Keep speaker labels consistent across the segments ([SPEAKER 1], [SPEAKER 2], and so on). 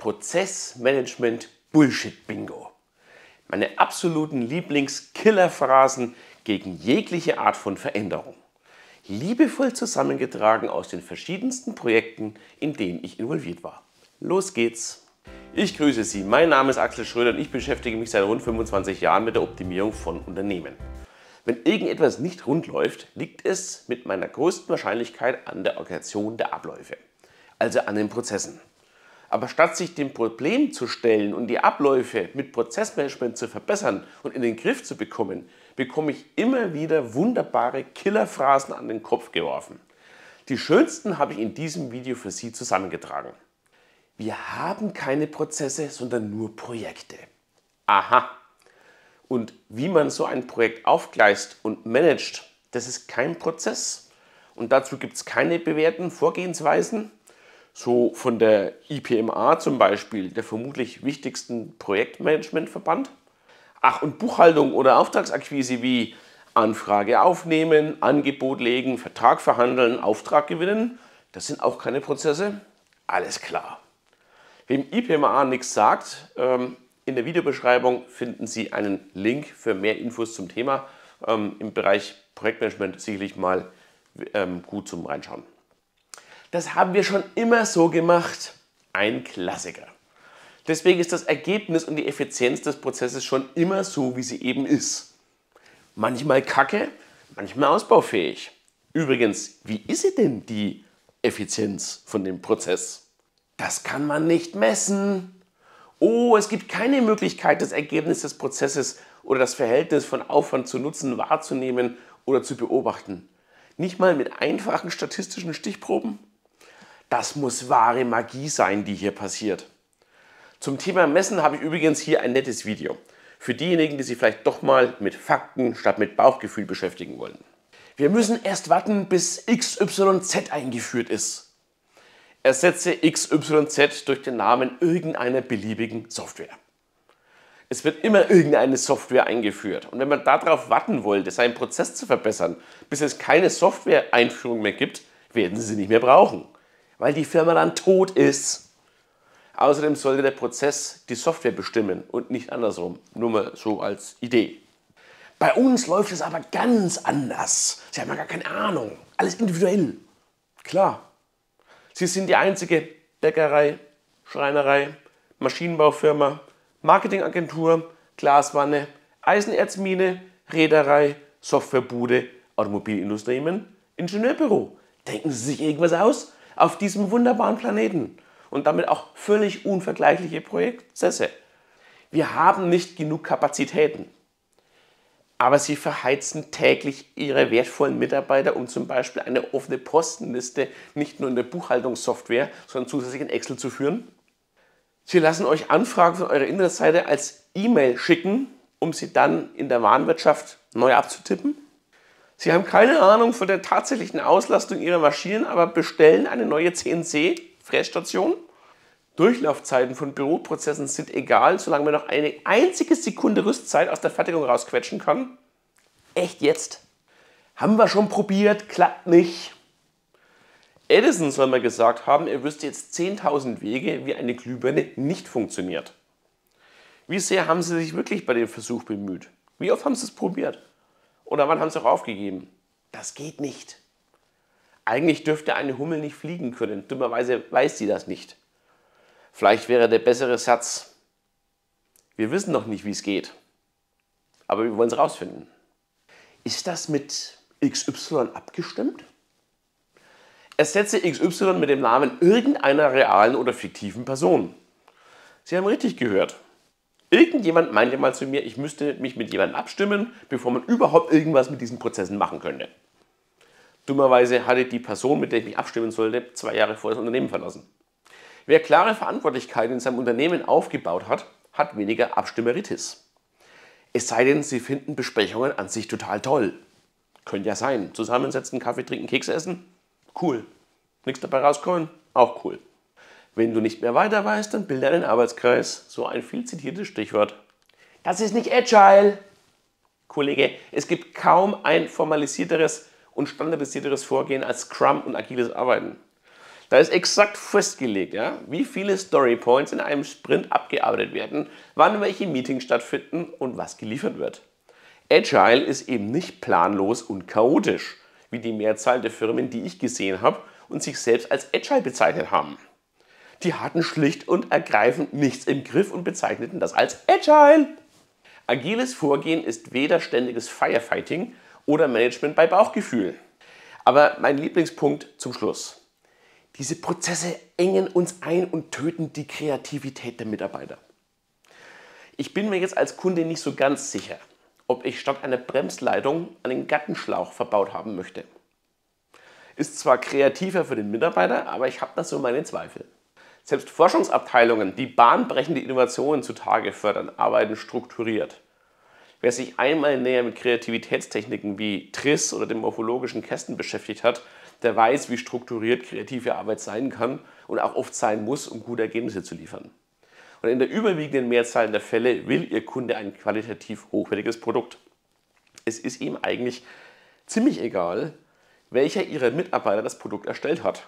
[SPEAKER 1] Prozessmanagement Bullshit Bingo. Meine absoluten Lieblings-Killer-Phrasen gegen jegliche Art von Veränderung. Liebevoll zusammengetragen aus den verschiedensten Projekten, in denen ich involviert war. Los geht's! Ich grüße Sie, mein Name ist Axel Schröder und ich beschäftige mich seit rund 25 Jahren mit der Optimierung von Unternehmen. Wenn irgendetwas nicht rund läuft, liegt es mit meiner größten Wahrscheinlichkeit an der Organisation der Abläufe, also an den Prozessen. Aber statt sich dem Problem zu stellen und die Abläufe mit Prozessmanagement zu verbessern und in den Griff zu bekommen, bekomme ich immer wieder wunderbare Killerphrasen an den Kopf geworfen. Die schönsten habe ich in diesem Video für Sie zusammengetragen. Wir haben keine Prozesse, sondern nur Projekte. Aha. Und wie man so ein Projekt aufgleist und managt, das ist kein Prozess. Und dazu gibt es keine bewährten Vorgehensweisen so von der IPMA zum Beispiel, der vermutlich wichtigsten Projektmanagementverband. Ach, und Buchhaltung oder Auftragsakquise wie Anfrage aufnehmen, Angebot legen, Vertrag verhandeln, Auftrag gewinnen, das sind auch keine Prozesse. Alles klar. Wem IPMA nichts sagt, ähm, in der Videobeschreibung finden Sie einen Link für mehr Infos zum Thema. Ähm, Im Bereich Projektmanagement sicherlich mal ähm, gut zum Reinschauen. Das haben wir schon immer so gemacht. Ein Klassiker. Deswegen ist das Ergebnis und die Effizienz des Prozesses schon immer so, wie sie eben ist. Manchmal kacke, manchmal ausbaufähig. Übrigens, wie ist sie denn die Effizienz von dem Prozess? Das kann man nicht messen. Oh, es gibt keine Möglichkeit, das Ergebnis des Prozesses oder das Verhältnis von Aufwand zu Nutzen wahrzunehmen oder zu beobachten. Nicht mal mit einfachen statistischen Stichproben? Das muss wahre Magie sein, die hier passiert. Zum Thema Messen habe ich übrigens hier ein nettes Video. Für diejenigen, die sich vielleicht doch mal mit Fakten statt mit Bauchgefühl beschäftigen wollen. Wir müssen erst warten, bis XYZ eingeführt ist. Ersetze XYZ durch den Namen irgendeiner beliebigen Software. Es wird immer irgendeine Software eingeführt. Und wenn man darauf warten wollte, seinen Prozess zu verbessern, bis es keine Software-Einführung mehr gibt, werden Sie sie nicht mehr brauchen weil die Firma dann tot ist. Außerdem sollte der Prozess die Software bestimmen und nicht andersrum. Nur mal so als Idee. Bei uns läuft es aber ganz anders. Sie haben ja gar keine Ahnung. Alles individuell. Klar. Sie sind die einzige Bäckerei, Schreinerei, Maschinenbaufirma, Marketingagentur, Glaswanne, Eisenerzmine, Reederei, Softwarebude, Automobilindustrie, Ingenieurbüro. Denken Sie sich irgendwas aus? Auf diesem wunderbaren Planeten und damit auch völlig unvergleichliche Prozesse. Wir haben nicht genug Kapazitäten. Aber sie verheizen täglich ihre wertvollen Mitarbeiter, um zum Beispiel eine offene Postenliste nicht nur in der Buchhaltungssoftware, sondern zusätzlich in Excel zu führen. Sie lassen euch Anfragen von eurer Internetseite als E-Mail schicken, um sie dann in der Warenwirtschaft neu abzutippen. Sie haben keine Ahnung von der tatsächlichen Auslastung Ihrer Maschinen, aber bestellen eine neue CNC-Frässtation. Durchlaufzeiten von Büroprozessen sind egal, solange man noch eine einzige Sekunde Rüstzeit aus der Fertigung rausquetschen kann. Echt jetzt? Haben wir schon probiert, klappt nicht. Edison soll mal gesagt haben, er wüsste jetzt 10.000 Wege, wie eine Glühbirne nicht funktioniert. Wie sehr haben Sie sich wirklich bei dem Versuch bemüht? Wie oft haben Sie es probiert? Oder wann haben sie auch aufgegeben? Das geht nicht. Eigentlich dürfte eine Hummel nicht fliegen können. Dummerweise weiß sie das nicht. Vielleicht wäre der bessere Satz, wir wissen noch nicht, wie es geht, aber wir wollen es rausfinden. Ist das mit XY abgestimmt? Ersetze XY mit dem Namen irgendeiner realen oder fiktiven Person. Sie haben richtig gehört. Irgendjemand meinte mal zu mir, ich müsste mich mit jemandem abstimmen, bevor man überhaupt irgendwas mit diesen Prozessen machen könnte. Dummerweise hatte die Person, mit der ich mich abstimmen sollte, zwei Jahre vor das Unternehmen verlassen. Wer klare Verantwortlichkeiten in seinem Unternehmen aufgebaut hat, hat weniger Abstimmeritis. Es sei denn, Sie finden Besprechungen an sich total toll. Könnte ja sein. Zusammensetzen, Kaffee trinken, Kekse essen? Cool. Nichts dabei rauskommen? Auch cool. Wenn du nicht mehr weiter weißt, dann bilde einen Arbeitskreis. So ein viel zitiertes Stichwort. Das ist nicht agile. Kollege, es gibt kaum ein formalisierteres und standardisierteres Vorgehen als Scrum und agiles Arbeiten. Da ist exakt festgelegt, ja, wie viele Story Points in einem Sprint abgearbeitet werden, wann welche Meetings stattfinden und was geliefert wird. Agile ist eben nicht planlos und chaotisch, wie die Mehrzahl der Firmen, die ich gesehen habe und sich selbst als Agile bezeichnet haben. Die hatten schlicht und ergreifend nichts im Griff und bezeichneten das als Agile. Agiles Vorgehen ist weder ständiges Firefighting oder Management bei Bauchgefühl. Aber mein Lieblingspunkt zum Schluss. Diese Prozesse engen uns ein und töten die Kreativität der Mitarbeiter. Ich bin mir jetzt als Kunde nicht so ganz sicher, ob ich statt einer Bremsleitung einen Gattenschlauch verbaut haben möchte. Ist zwar kreativer für den Mitarbeiter, aber ich habe da so meine Zweifel. Selbst Forschungsabteilungen, die bahnbrechende Innovationen zutage fördern, arbeiten strukturiert. Wer sich einmal näher mit Kreativitätstechniken wie TRIS oder dem morphologischen Kästen beschäftigt hat, der weiß, wie strukturiert kreative Arbeit sein kann und auch oft sein muss, um gute Ergebnisse zu liefern. Und in der überwiegenden Mehrzahl der Fälle will Ihr Kunde ein qualitativ hochwertiges Produkt. Es ist ihm eigentlich ziemlich egal, welcher Ihrer Mitarbeiter das Produkt erstellt hat.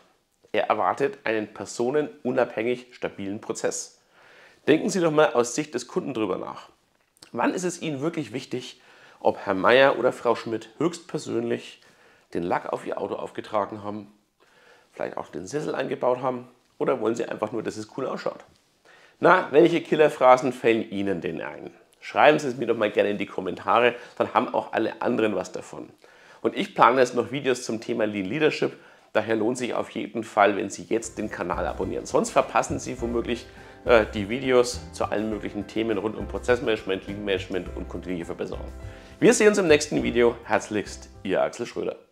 [SPEAKER 1] Er erwartet einen personenunabhängig stabilen Prozess. Denken Sie doch mal aus Sicht des Kunden drüber nach. Wann ist es Ihnen wirklich wichtig, ob Herr Meier oder Frau Schmidt höchstpersönlich den Lack auf Ihr Auto aufgetragen haben, vielleicht auch den Sessel eingebaut haben oder wollen Sie einfach nur, dass es cool ausschaut? Na, welche Killerphrasen fällen Ihnen denn ein? Schreiben Sie es mir doch mal gerne in die Kommentare, dann haben auch alle anderen was davon. Und ich plane jetzt noch Videos zum Thema Lean Leadership, daher lohnt sich auf jeden Fall, wenn Sie jetzt den Kanal abonnieren. Sonst verpassen Sie womöglich äh, die Videos zu allen möglichen Themen rund um Prozessmanagement, Lean Management und kontinuierliche Verbesserung. Wir sehen uns im nächsten Video. Herzlichst, Ihr Axel Schröder.